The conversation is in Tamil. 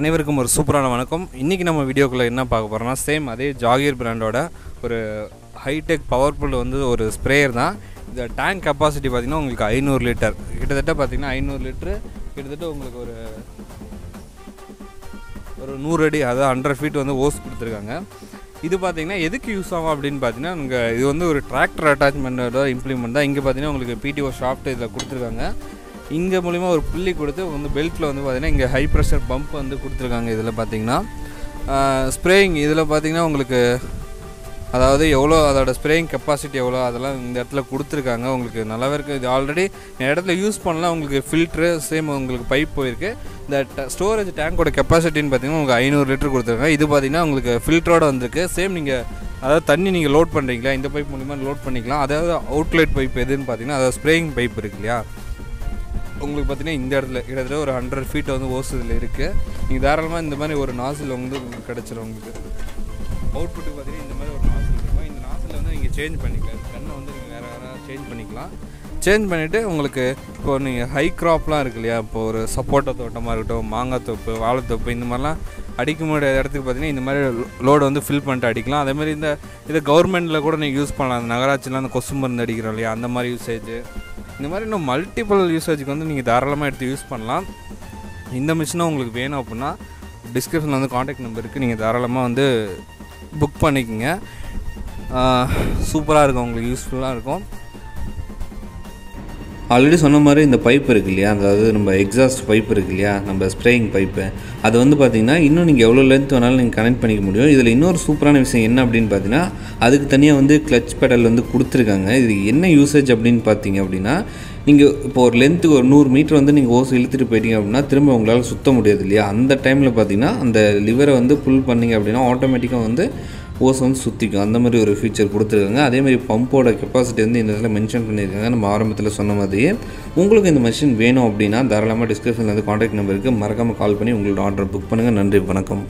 அனைவருக்கும் ஒரு சூப்பரான வணக்கம். இன்றைக்கி நம்ம வீடியோக்குள்ளே என்ன பார்க்க போகிறோம்னா சேம் அதே ஜாகிர் பிராண்டோட ஒரு ஹைடெக் பவர்ஃபுல் வந்து ஒரு ஸ்ப்ரேயர் தான். இந்த டேங்க் கெப்பாசிட்டி பார்த்திங்கன்னா உங்களுக்கு ஐநூறு லிட்டர் கிட்டத்தட்ட பார்த்திங்கன்னா ஐநூறு லிட்ரு கிட்டத்தட்ட உங்களுக்கு ஒரு ஒரு நூறு அடி அதாவது ஹண்ட்ரட் ஃபீட் வந்து ஓஸ் கொடுத்துருக்காங்க. இது பார்த்தீங்கன்னா எதுக்கு யூஸ் ஆகும் அப்படின்னு பார்த்தீங்கன்னா இங்கே இது வந்து ஒரு டிராக்டர் அட்டாச்மெண்ட்டோட இம்ப்ளிமெண்ட் தான். இங்கே பார்த்தீங்கன்னா உங்களுக்கு பிடிஓ ஷாஃப்ட் இதில் கொடுத்துருக்காங்க. இங்கே மூலிமா ஒரு புள்ளி கொடுத்து வந்து பெல்ட்டில் வந்து பார்த்திங்கன்னா இங்கே ஹை ப்ரெஷர் பம்ப் வந்து கொடுத்துருக்காங்க இதில் பார்த்தீங்கன்னா ஸ்ப்ரேயிங் இதில் பார்த்தீங்கன்னா உங்களுக்கு அதாவது எவ்வளோ அதோட ஸ்ப்ரேயிங் கெப்பாசிட்டி எவ்வளோ அதெல்லாம் இந்த இடத்துல கொடுத்துருக்காங்க. உங்களுக்கு நல்லாவே இருக்குது இது ஆல்ரெடி இந்த இடத்துல யூஸ் பண்ணலாம். உங்களுக்கு ஃபில்ட்ரு சேம் உங்களுக்கு பைப் போயிருக்கு. இந்த ஸ்டோரேஜ் டேங்கோட கெப்பாசிட்டின்னு பார்த்தீங்கன்னா உங்களுக்கு ஐநூறு லிட்டர் கொடுத்துருக்காங்க. இது பார்த்தீங்கன்னா உங்களுக்கு ஃபில்டரோடு வந்திருக்கு. சேம் நீங்கள் அதாவது தண்ணி நீங்கள் லோட் பண்ணுறீங்களா இந்த பைப் மூலிமா லோட் பண்ணிக்கலாம். அதாவது அவுட்லெட் பைப் எதுன்னு பார்த்தீங்கன்னா அதாவது ஸ்ப்ரேயிங் பைப் இருக்கு இல்லையா? உங்களுக்கு பார்த்தீங்கன்னா இந்த இடத்துல கிட்டத்தட்ட ஒரு ஹண்ட்ரட் ஃபீட் வந்து ஓஸ் இதில் இருக்குது நீங்கள் தாராளமாக இந்த மாதிரி ஒரு நாசில் வந்து உங்களுக்கு கிடச்சிரும் உங்களுக்கு. அவுட்புட்டு பார்த்தீங்கன்னா இந்த மாதிரி ஒரு நாசில் இருக்கும். இந்த நாசில் வந்து நீங்கள் சேஞ்ச் பண்ணிக்கலாம். கண்ணை வந்து நீங்கள் வேறு வேறு சேஞ்ச் பண்ணிக்கலாம். சேஞ்ச் பண்ணிவிட்டு உங்களுக்கு இப்போ நீங்கள் ஹை க்ராப்லாம் இருக்கு இல்லையா? இப்போ ஒரு சப்போட்டா தோட்டமாக இருக்கட்டும் மாங்காய் தோப்பு வாழைத்தோப்பு இந்த மாதிரிலாம் அடிக்க முடியாத இடத்துக்கு பார்த்தீங்கன்னா இந்த மாதிரி லோடு வந்து ஃபில் பண்ணிட்டு அடிக்கலாம். அதேமாதிரி இந்த இதை கவர்மெண்ட்டில் கூட நீங்கள் யூஸ் பண்ணலாம். அந்த நகராட்சியில் அந்த கொசு மருந்து அடிக்கிறோம் இல்லையா? அந்த மாதிரி யூசேஜ் இந்த மாதிரி இன்னும் மல்டிபிள் யூசேஜுக்கு வந்து நீங்கள் தாராளமாக எடுத்து யூஸ் பண்ணலாம். இந்த மிஷினும் உங்களுக்கு வேணும் அப்படின்னா டிஸ்கிரிப்ஷனில் வந்து காண்டாக்ட் நம்பர் இருக்குது நீங்கள் தாராளமாக வந்து புக் பண்ணிக்கோங்க. சூப்பராக இருக்கும் உங்களுக்கு யூஸ்ஃபுல்லாக இருக்கும். ஆல்ரெடி சொன்ன மாதிரி இந்த பைப் இருக்கு இல்லையா அதாவது நம்ம எக்ஸாஸ்ட் பைப் இருக்கு இல்லையா நம்ம ஸ்ப்ரேயிங் பைப்பு அது வந்து பார்த்திங்கன்னா இன்னும் நீங்கள் எவ்வளோ லென்த் வேணாலும் நீங்கள் கனெக்ட் பண்ணிக்க முடியும். இதில் இன்னொரு சூப்பரான விஷயம் என்ன அப்படின்னு பார்த்தீங்கன்னா அதுக்கு தனியாக வந்து கிளச் பெடல் வந்து கொடுத்துருக்காங்க. இது என்ன யூசேஜ் அப்படின்னு பார்த்தீங்க அப்படின்னா நீங்கள் இப்போ ஒரு லென்த்துக்கு ஒரு நூறு மீட்டர் வந்து நீங்கள் ஓஸ் இழுத்துட்டு போயிட்டீங்க அப்படின்னா திரும்ப உங்களால் சுத்த முடியாது இல்லையா? அந்த டைமில் பார்த்தீங்கன்னா அந்த லிவரை வந்து புல் பண்ணீங்க அப்படின்னா ஆட்டோமேட்டிக்காக வந்து ஓஸ் வந்து சுற்றிக்கும் அந்த மாதிரி ஒரு ஃபீச்சர் கொடுத்துருக்காங்க. அதே மாதிரி பம்போட கெப்பாசிட்டி வந்து இந்த இடத்துல மென்ஷன் பண்ணியிருக்காங்க. நம்ம ஆரம்பத்தில் சொன்ன மாதிரியே உங்களுக்கு இந்த மிஷின் வேணும் அப்படின்னா தாராளமாக டிஸ்கிரிப்ஷனில் வந்து காண்டாக்ட் நம்பருக்கு மறக்காமல் கால் பண்ணி உங்களோட ஆர்டர் புக் பண்ணுங்கள் நன்றி வணக்கம்.